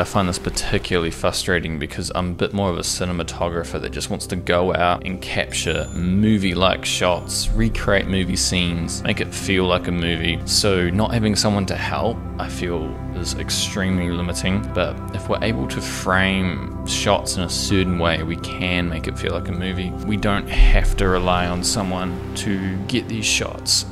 I find this particularly frustrating because I'm a bit more of a cinematographer that just wants to go out and capture movie-like shots, recreate movie scenes, make it feel like a movie. So not having someone to help, I feel is extremely limiting. But if we're able to frame shots in a certain way, we can make it feel like a movie. We don't have to rely on someone to get these shots.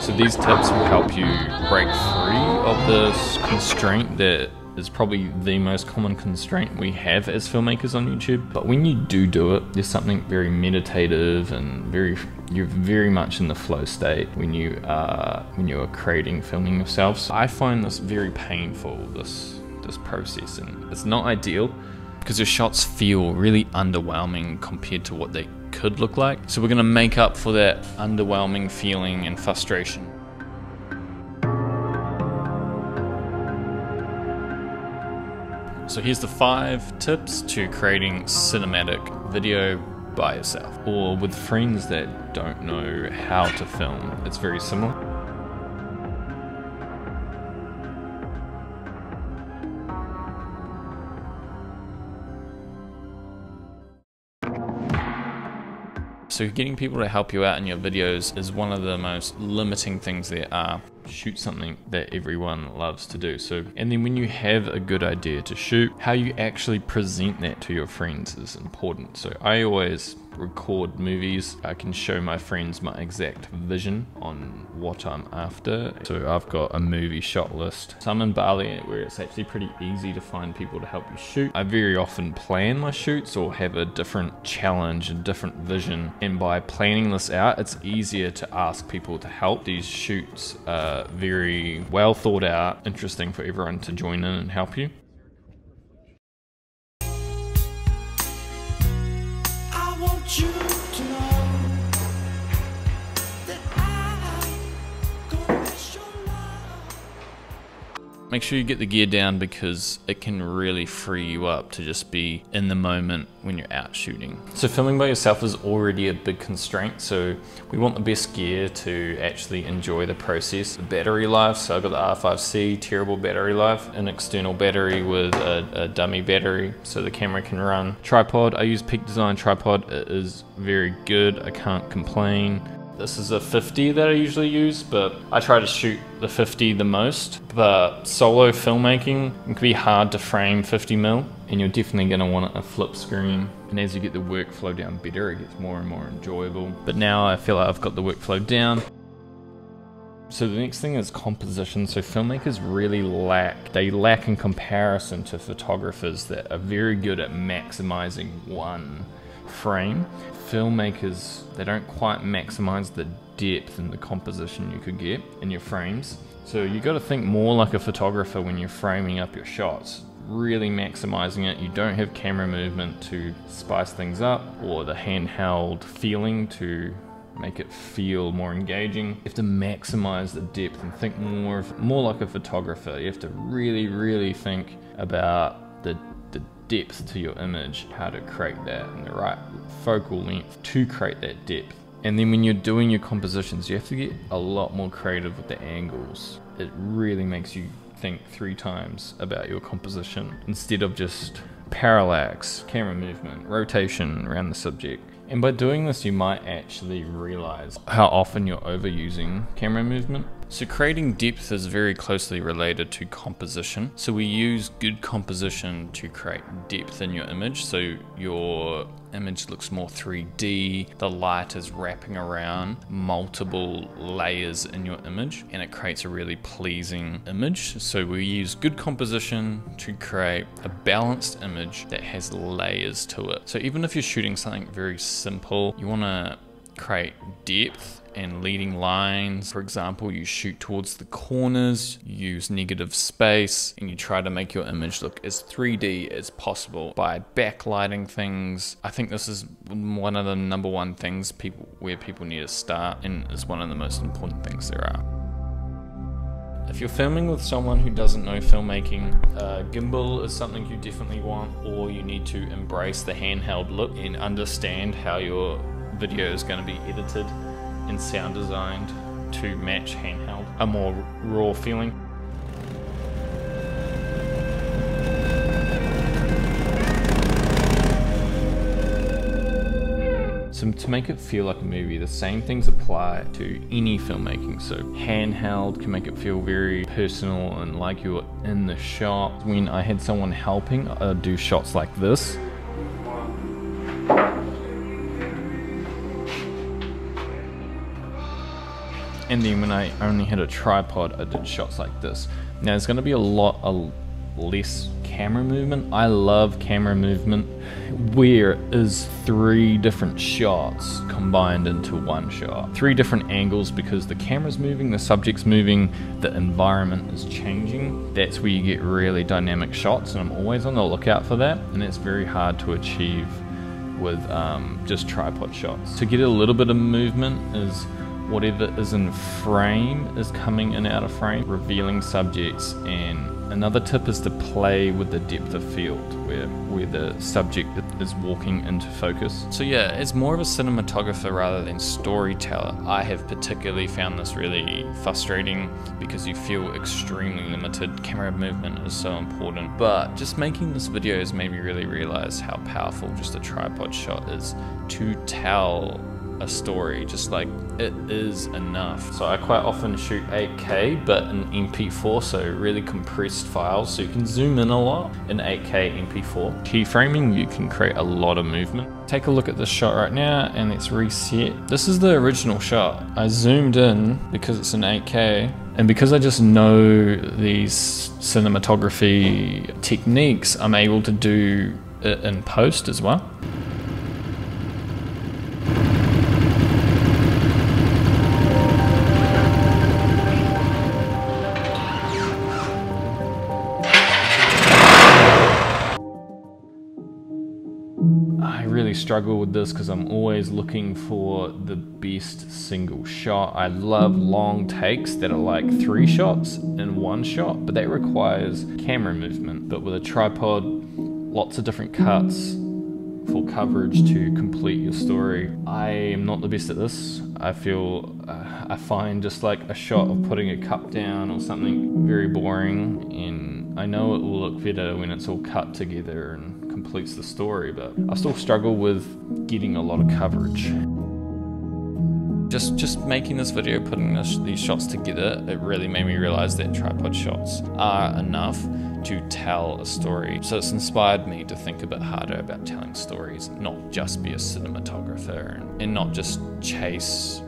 So these tips will help you break free of this constraint that is probably the most common constraint we have as filmmakers on YouTube. But when you do do it, there's something very meditative and very you're very much in the flow state when you are when you are creating filming yourself. I find this very painful this this process and it's not ideal because your shots feel really underwhelming compared to what they could look like. So we're gonna make up for that underwhelming feeling and frustration. So here's the five tips to creating cinematic video by yourself or with friends that don't know how to film. It's very similar. So getting people to help you out in your videos is one of the most limiting things there are. Shoot something that everyone loves to do. So, and then when you have a good idea to shoot, how you actually present that to your friends is important. So I always record movies. I can show my friends my exact vision on what I'm after. So I've got a movie shot list. So I'm in Bali where it's actually pretty easy to find people to help you shoot. I very often plan my shoots or have a different challenge, a different vision. And by planning this out, it's easier to ask people to help. These shoots very well thought out, interesting for everyone to join in and help you. Make sure you get the gear down because it can really free you up to just be in the moment when you're out shooting. So filming by yourself is already a big constraint. So we want the best gear to actually enjoy the process. The battery life, so I've got the R5C, terrible battery life, an external battery with a, a dummy battery so the camera can run. Tripod, I use Peak Design tripod. It is very good, I can't complain. This is a 50 that I usually use, but I try to shoot the 50 the most. But solo filmmaking, it can be hard to frame 50 mil, and you're definitely gonna want a flip screen. And as you get the workflow down better, it gets more and more enjoyable. But now I feel like I've got the workflow down. So the next thing is composition. So filmmakers really lack, they lack in comparison to photographers that are very good at maximizing one frame. Filmmakers, they don't quite maximize the depth and the composition you could get in your frames. So you got to think more like a photographer when you're framing up your shots. Really maximizing it. You don't have camera movement to spice things up or the handheld feeling to make it feel more engaging. You have to maximize the depth and think more of, more like a photographer. You have to really, really think about the the depth to your image, how to create that and the right focal length to create that depth. And then when you're doing your compositions, you have to get a lot more creative with the angles. It really makes you think three times about your composition instead of just parallax, camera movement, rotation around the subject. And by doing this, you might actually realize how often you're overusing camera movement. So creating depth is very closely related to composition. So we use good composition to create depth in your image. So your image looks more 3D, the light is wrapping around multiple layers in your image and it creates a really pleasing image. So we use good composition to create a balanced image that has layers to it. So even if you're shooting something very simple, you want to create depth and leading lines. For example, you shoot towards the corners, use negative space, and you try to make your image look as 3D as possible by backlighting things. I think this is one of the number one things people where people need to start and is one of the most important things there are. If you're filming with someone who doesn't know filmmaking, uh, gimbal is something you definitely want, or you need to embrace the handheld look and understand how your video is going to be edited and sound designed to match handheld, a more raw feeling. So to make it feel like a movie, the same things apply to any filmmaking. So handheld can make it feel very personal and like you're in the shot. When I had someone helping, I'd do shots like this. And then when I only had a tripod, I did shots like this. Now there's gonna be a lot of less camera movement. I love camera movement where is three different shots combined into one shot. Three different angles because the camera's moving, the subject's moving, the environment is changing. That's where you get really dynamic shots and I'm always on the lookout for that and it's very hard to achieve with um, just tripod shots. To get a little bit of movement is whatever is in frame is coming in out of frame, revealing subjects and Another tip is to play with the depth of field where, where the subject is walking into focus. So yeah, as more of a cinematographer rather than storyteller, I have particularly found this really frustrating because you feel extremely limited. Camera movement is so important. But just making this video has made me really realize how powerful just a tripod shot is to tell a story, just like it is enough. So I quite often shoot 8K, but in MP4, so really compressed files, so you can zoom in a lot in 8K MP4. Keyframing, you can create a lot of movement. Take a look at this shot right now, and let's reset. This is the original shot. I zoomed in because it's an 8K, and because I just know these cinematography techniques, I'm able to do it in post as well. Really struggle with this because I'm always looking for the best single shot. I love long takes that are like three shots in one shot, but that requires camera movement. But with a tripod, lots of different cuts, full coverage to complete your story. I am not the best at this. I feel, uh, I find just like a shot of putting a cup down or something very boring and I know it will look better when it's all cut together and completes the story, but I still struggle with getting a lot of coverage. Just, just making this video, putting this, these shots together, it really made me realize that tripod shots are enough to tell a story. So it's inspired me to think a bit harder about telling stories, not just be a cinematographer and, and not just chase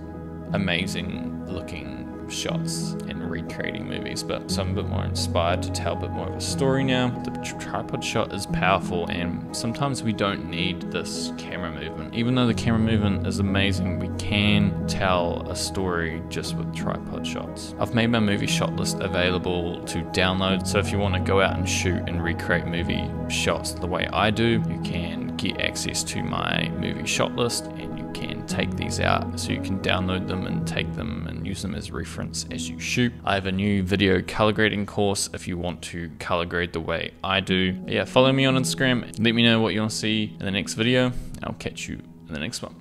amazing looking shots and recreating movies, but some a bit more inspired to tell a bit more of a story now. The tripod shot is powerful, and sometimes we don't need this camera movement. Even though the camera movement is amazing, we can tell a story just with tripod shots. I've made my movie shot list available to download, so if you want to go out and shoot and recreate movie shots the way I do, you can get access to my movie shot list and you can take these out so you can download them and take them and use them as reference as you shoot. I have a new video color grading course if you want to color grade the way I do. Yeah, follow me on Instagram. Let me know what you want to see in the next video. I'll catch you in the next one.